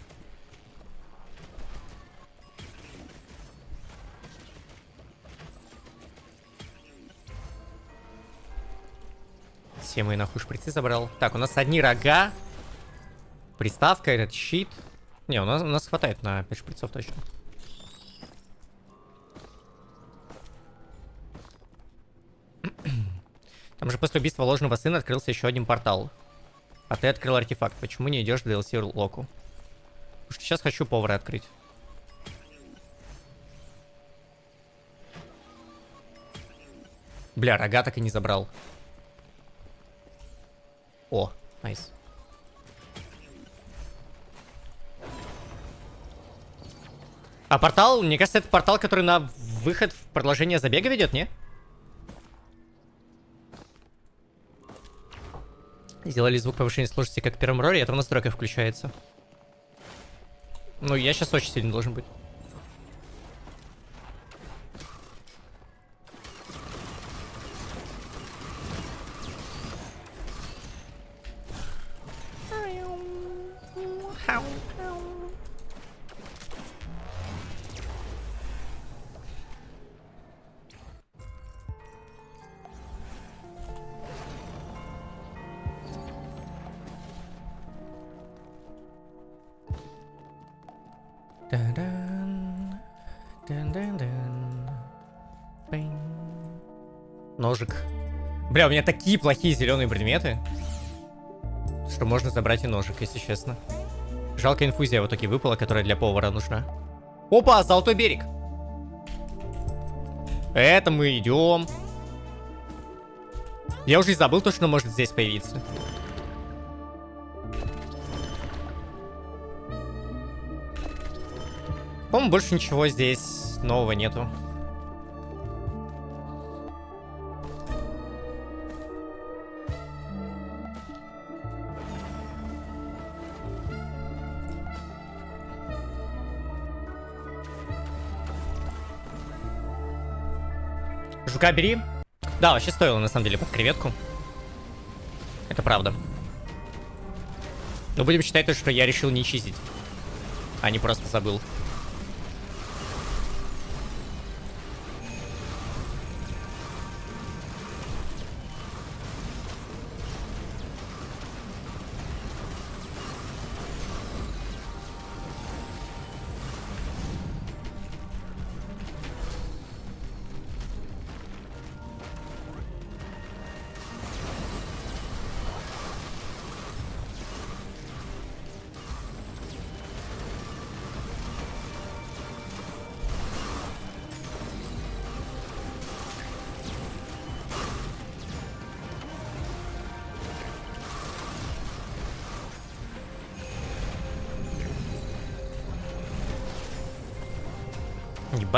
Все мои нахуй шприцы забрал. Так, у нас одни рога. Приставка, этот щит. Не, у нас, у нас хватает на 5 шприцов точно. Там же после убийства ложного сына открылся еще один портал. А ты открыл артефакт. Почему не идешь в DLC локу? Потому что сейчас хочу повара открыть. Бля, рога так и не забрал. О, найс. А портал, мне кажется, это портал, который на выход в продолжение забега ведет, не? Сделали звук повышения сложности как в первом роре, это в настройках включается. Ну, я сейчас очень сильно должен быть. Бля, у меня такие плохие зеленые предметы, что можно забрать и ножик, если честно. Жалко инфузия в итоге выпала, которая для повара нужна. Опа, золотой берег. Это мы идем. Я уже и забыл то, что может здесь появиться. По-моему, больше ничего здесь нового нету. Жука бери. Да, вообще стоило на самом деле под креветку. Это правда. Но будем считать то, что я решил не чистить. А не просто забыл.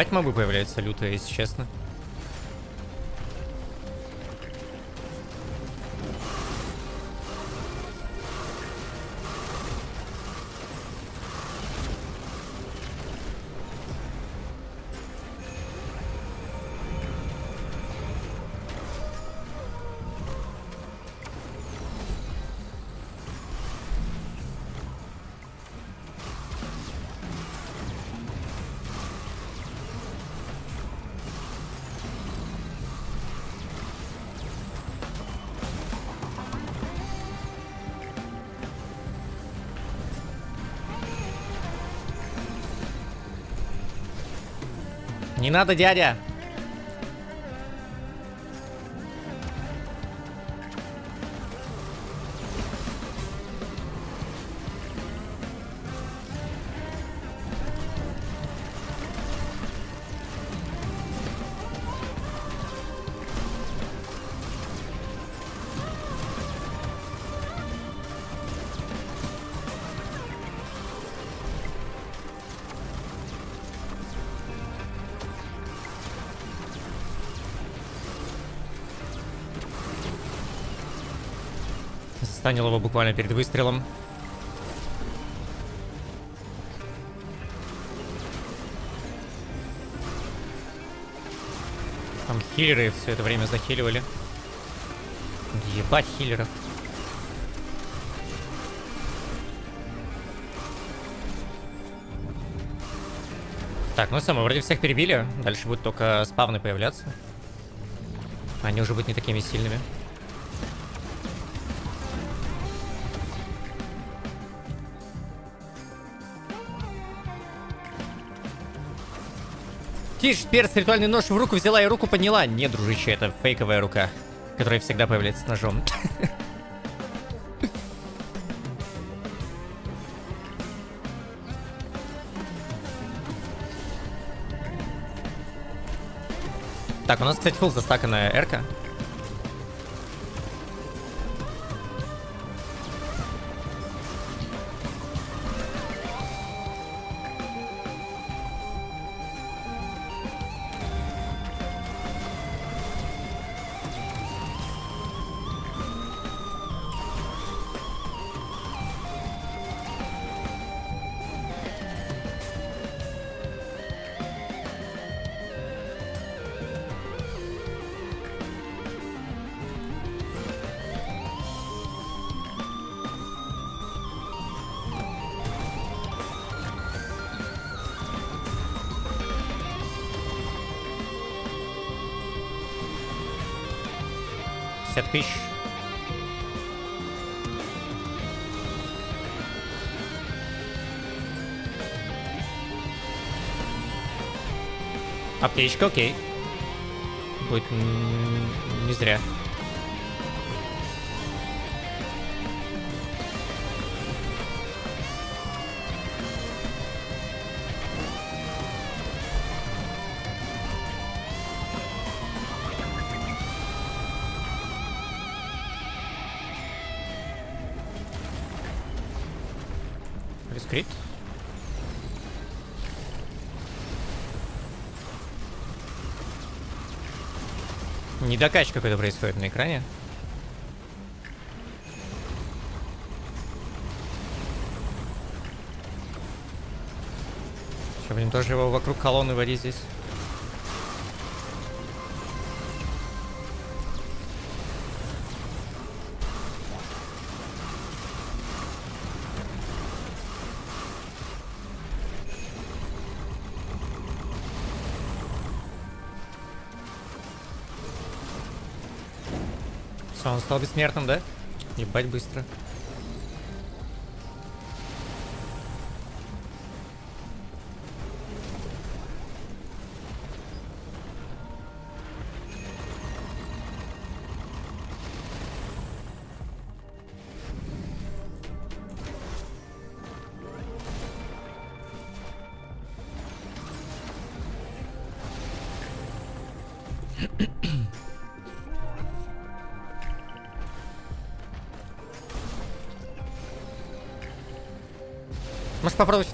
Ебать мобы появляются лютые, если честно. Не надо, дядя. Застанил его буквально перед выстрелом. Там хиллеры все это время захиливали. Ебать хиллеров. Так, ну все, мы вроде всех перебили. Дальше будут только спавны появляться. Они уже будут не такими сильными. Тише, перц, ритуальный нож в руку взяла и руку подняла. Не, дружище, это фейковая рука, которая всегда появляется с ножом. Так, у нас, кстати, фул застаканная эрка. Аптечка, окей. Будет не зря. Недокач какой-то происходит на экране. Сейчас будем тоже его вокруг колонны водить здесь. Стал бессмертным, да? Ебать быстро.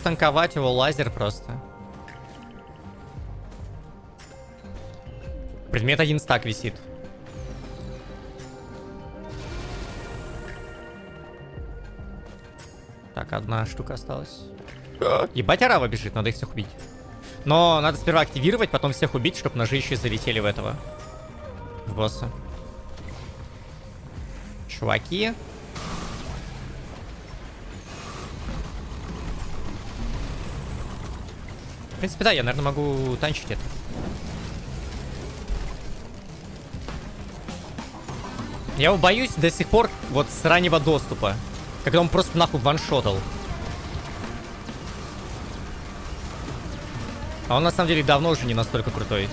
Танковать его лазер просто. Предмет один стак висит. Так, одна штука осталась. Ебать, арава бежит, надо их всех убить. Но надо сперва активировать, потом всех убить, чтобы ножи еще залетели в этого. В босса. Чуваки. В принципе, да, я, наверное, могу танчить это. Я его боюсь до сих пор вот с раннего доступа. Когда он просто нахуй ваншотал. А он на самом деле давно уже не настолько крутой.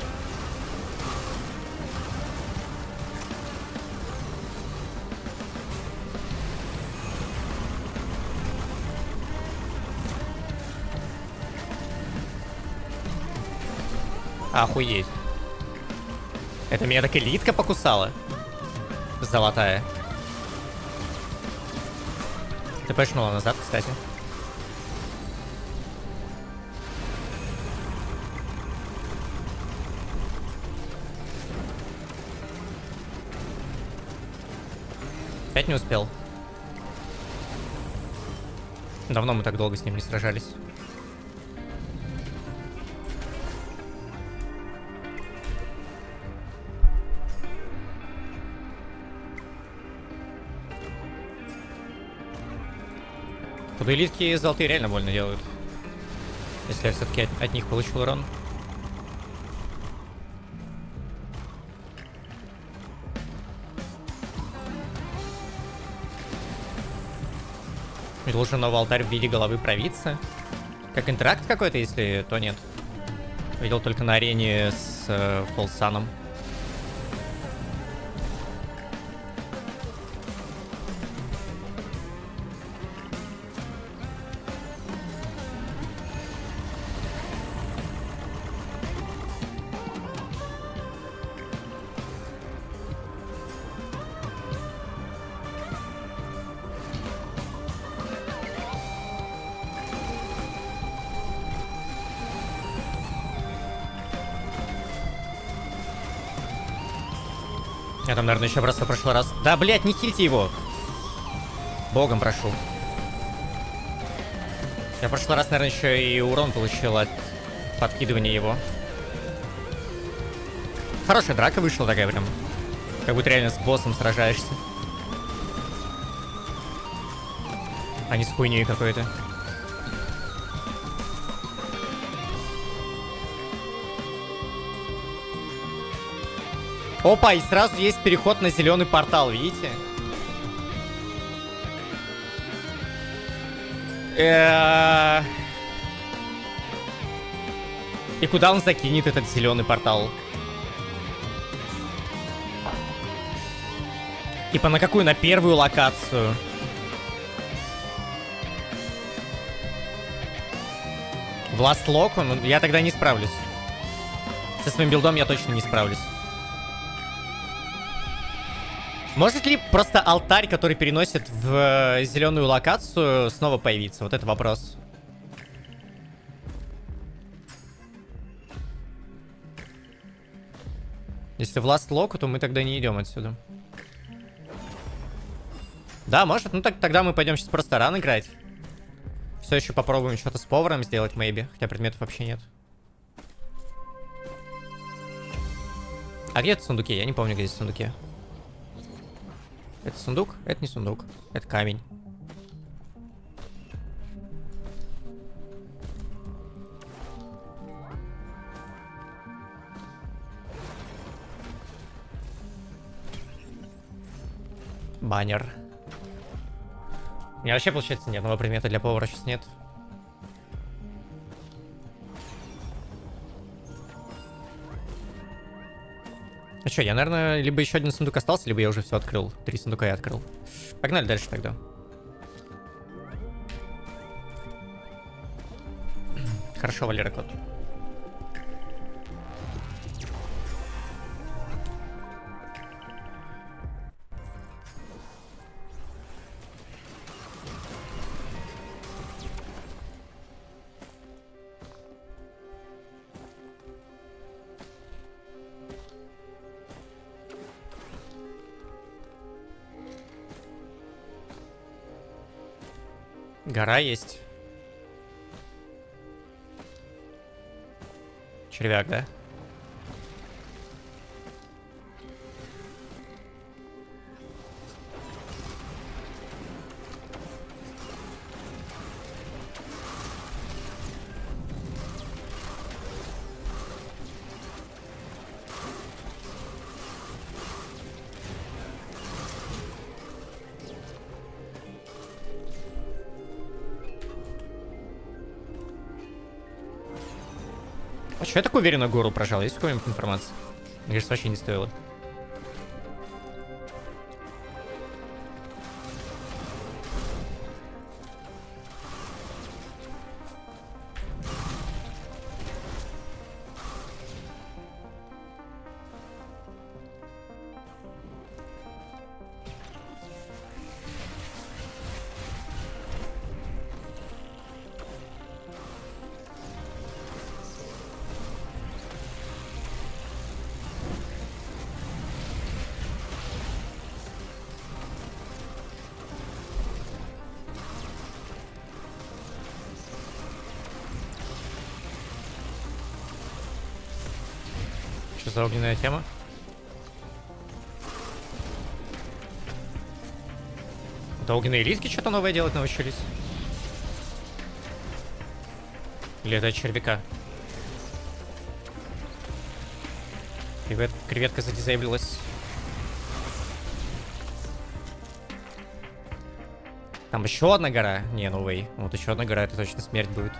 Охуеть. Это меня так элитка покусала. Золотая. Ты пошнула назад, кстати. Опять не успел. Давно мы так долго с ним не сражались. Подэлитки золотые реально больно делают. Если я все-таки от, от них получил урон. Должен новый алтарь в виде головы провидца. Как интеракт какой-то, если то нет. Видел только на арене с э, Фолсаном. Там, наверное, еще просто в прошлый раз... Да, блядь, не хильте его! Богом прошу. Я в прошлый раз, наверное, еще и урон получил от подкидывания его. Хорошая драка вышла такая прям. Как будто реально с боссом сражаешься. А не с хуйней какой-то. Опа, и сразу есть переход на зеленый портал, видите? И куда он закинет этот зеленый портал? Типа на какую? На первую локацию. В Last? Ну, я тогда не справлюсь. Со своим билдом я точно не справлюсь. Может ли просто алтарь, который переносит в э, зеленую локацию, снова появиться? Вот это вопрос. Если в Last Lock, то мы тогда не идем отсюда. Да, может. Ну так тогда мы пойдем сейчас просто ран играть. Все еще попробуем что-то с поваром сделать, maybe. Хотя предметов вообще нет. А где это сундуки? Я не помню, где здесь сундуки. Это сундук? Это не сундук. Это камень. Баннер. У меня вообще, получается, нет нового предмета для повара сейчас нет. Ну что, я, наверное, либо еще один сундук остался, либо я уже все открыл. Три сундука я открыл. Погнали дальше тогда. Хорошо, Валера Кот. Гора есть. Червяк, да? Че я так уверенно гору прожал? Есть какая-нибудь информация? Мне кажется, вообще не стоило. Что огненная тема? Это огненные риски что-то новое делать научились? Или это червяка? Кревет... Креветка задизейблилась. Там еще одна гора? Не, ну вей. Вот еще одна гора, это точно смерть будет.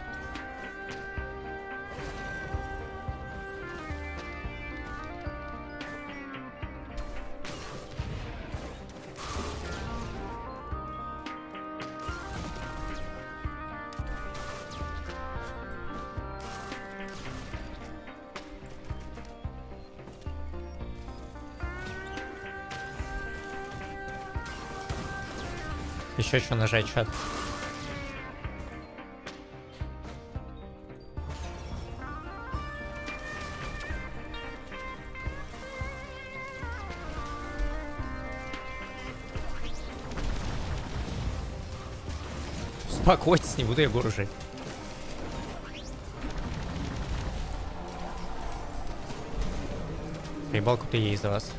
Еще что нажать, чат. Успокойтесь, не буду я гору жить. Поебалку ты ей за вас.